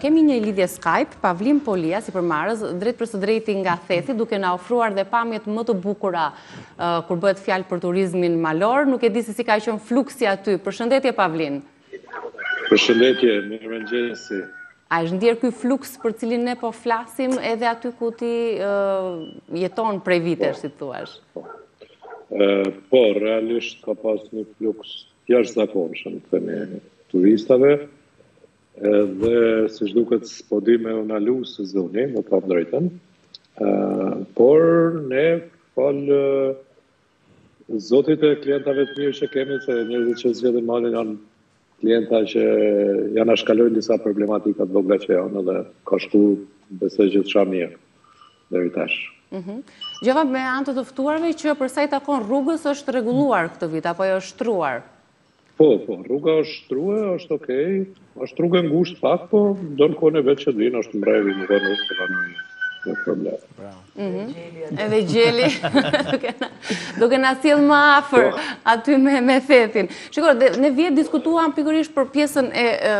Kemi një lidhje Skype, Pavlin Polia, sipërmarrës, drejtpërsëdrejti nga Thethi, duke na ofruar dhe pamjet më të bukura kur bëhet fjalë për turizmin malor. Nuk e di se si ka qënë fluksi aty. Përshëndetje, Pavlin. Përshëndetje, mirëmëngjesi. A është ndjerë ky fluks për cilin ne po flasim edhe aty ku ti jeton prej vitesh, po. si thuash? Po. po, realisht ka pas një fluks jashtëzakonshëm të turistave, dhe siç duket s'po di me u nalu sezoni, me thanë të drejtën, por ne falë Zotit e klientave të mirë që kemi se njerëzit që zgjedhin malin janë klienta që janë na tejkalojnë disa problematika të vogla që janë dhe ka shku besoj gjithçka mirë deri tash. Mhm. Dëgjova me anë të të ftuarve që përsa i takon rrugës është rregulluar këtë vit apo jo shtruar Po, po, rruga është shtrue, është okej, okay. është rrugë e ngushtë pak, po don kohën e vet që është mbrevi në vërë është të vanojë në problem. Bravo. Mhm. Edhe gjeli, duke na sjellë më afër, po. aty me, me Thethin. Shiko, dhe, ne vjet diskutuam pikërisht për pjesën e, e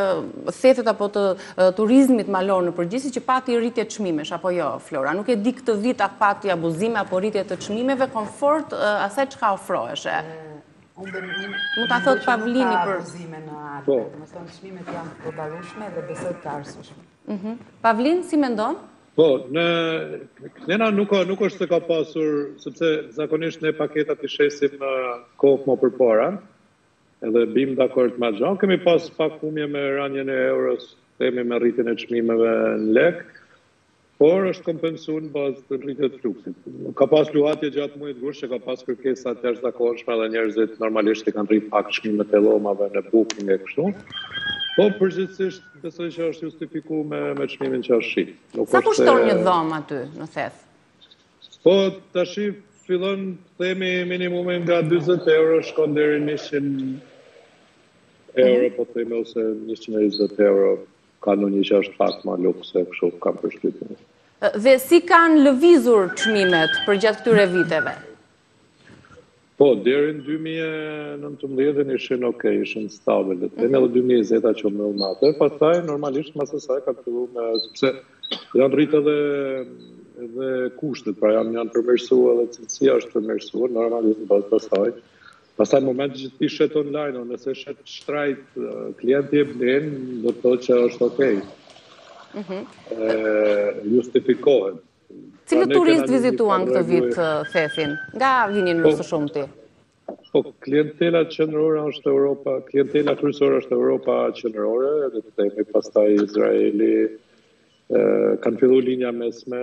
Thethit apo të e, turizmit malor në përgjithësi që pati rritje të çmimesh, apo jo, Flora. Nuk e di këtë vit a pati abuzime apo rritje të çmimeve, konform e, asaj çka ofroheshe. Mm. Mund ta thotë Pavlini për rrëzime në ardhmë, po. do të thoja çmimet janë të përballueshme dhe besoj të arsyeshme. Mhm. Pavlin si mendon? Po, ne, Klena, nuk ka nuk është se ka pasur, sepse zakonisht ne paketat i shesim në kohë më përpara. Edhe bim dakord ma gjatë. Kemi pas pak humbje me rënien e euros, themi me rritjen e çmimeve në lek. Por është kompensuar në bazë të rritjes së fluksit. Ka pas luhatje gjatë muajit gusht që ka pas kërkesa të jashtëzakonshme dhe njerëzit normalisht i kanë rrit pak çmimet e dhomave në booking e kështu. Po përgjithësisht besoj që është justifikuar me me çmimin që është shit. Sa kushton një dhomë aty në Theth? Po tash fillon themi minimumi nga 40 euro shkon deri në 100 euro po themi ose 120 euro Ka ndonjë që është pak ma lux se kështu kam përshtypjen. Dhe si kanë lëvizur çmimet përgjatë këtyre viteve? Po, deri në 2019 ishin ok, ishin stabil, dhe të themi edhe 2020 ka qenë më në atë, pasaj normalisht mas asaj kanë fillu me, sepse janë rritë edhe dhe kushtet, pra janë janë përmirësu edhe cilësia është përmirësu, normalisht në bazë të saj, Pastaj në moment që ti shet online, o nëse shet shtrajt, klienti e blen, do të thotë që është okej. Mhm. Justifikohet. Cilët pra, turistë vizituan këtë vit Thethin? Nga vinin më së po, shumti? Po, klientela qëndrore është Europa, klientela kryesore është Europa qëndrore, edhe të themi pastaj Izraeli, kanë fillu linja mes me,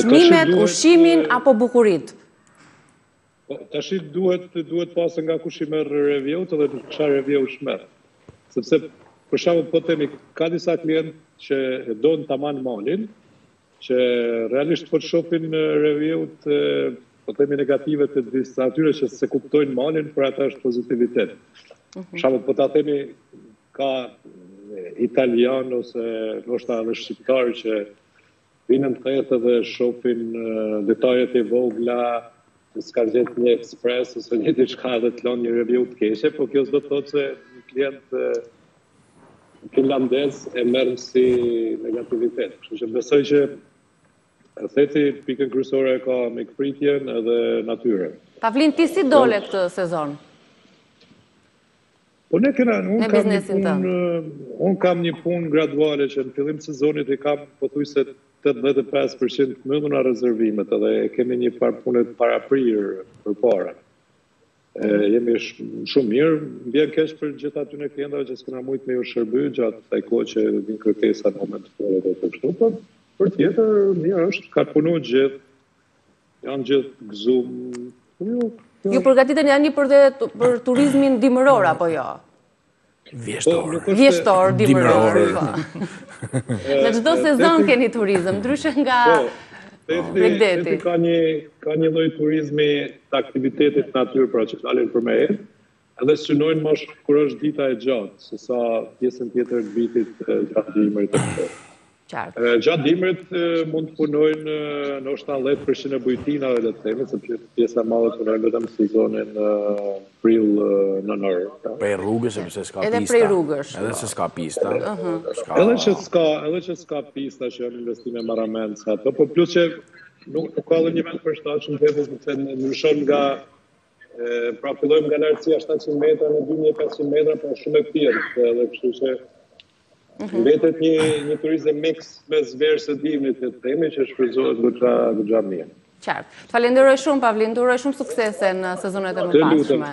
Çmimet, ushqimin apo bukuritë? Po, tash duhet duhet pasë nga kush i merr review-t dhe në çfarë review-sh merr. Sepse për shembull po themi ka disa klientë që e donë tamam malin, që realisht po të shohin review-t po themi negative të disa atyre që s'e kuptojnë malin, për ata është pozitivitet. Për mhm. shembull po ta themi ka italianë ose ndoshta edhe shqiptarë që Vijnë në Theth dhe shofin detajet e vogla, se s'ka gjetë një ekspres ose një diçka dhe të lonë një review të keqe, po kjo s'do të thotë se një klient finlandez e merr si negativitet. Kështu që besoj që Thethi pikën kryesore e ka mikpritjen edhe natyrën. Pavlin, ti si dole këtë sezon? Po ne kena, unë kam një punë, unë kam një punë graduale që në fillim sezonit i kam pothuajse 85% të mbylluna rezervimet edhe kemi një farë pune paraprirë përpara. Jemi shumë mirë, më vjen keq për gjithë atyne klientave që s'kena mujtë me ju shërby gjatë asaj kohe që vjen kërkesa në moment të fërë dhe të kështu, për, po, për tjetër mirë është, ka punu gjithë, Janë gjithë gëzum. Jo, jo. Ju përgatiteni ani edhe për turizmin dimëror apo jo? Vjeshtor. Po, Vjeshtor, dimëror. Po. Në çdo sezon keni turizëm, ndryshe nga bregdeti. Po, ka një ka një lloj turizmi të aktivitetit në natyrë, pra që dalin për me Edhe synojnë më shumë kur është dita e gjatë, se sa pjesën tjetër të vitit gjatë dimrit. Gjatë dimrit mund të punojnë ndoshta 10% e bujtinave, le të themi, sepse pjesa e madhe punojnë vetëm sezonin prill nëntor. Prej rrugësh sepse s'ka pista. Edhe prej rrugësh. Edhe se s'ka pista. Edhe që s'ka, edhe që s'ka pista që janë investime marramend sa ato, po plus që nuk ka edhe një vend të përshtatshëm vetë sepse ndryshon nga pra fillojmë nga lartësia 700 metra në 2500 metra, pra shumë e pjerrët, edhe kështu që mhm. mbetet një një turizëm miks mes verës së dimrit të themi që shfrytëzohet goxha goxha mirë. Qartë. Të falenderoj shumë Pavlin, të uroj shumë suksese në sezonet e mëpasshme.